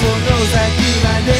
所有在地来的。